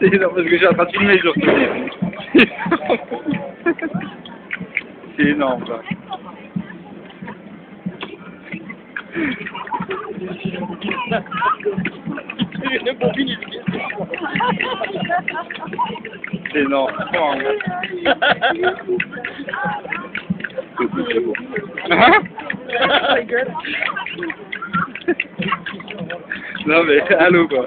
C'est énorme parce que je suis en train de filmer surtout. C'est énorme ça. C'est énorme. Hein non mais allô quoi.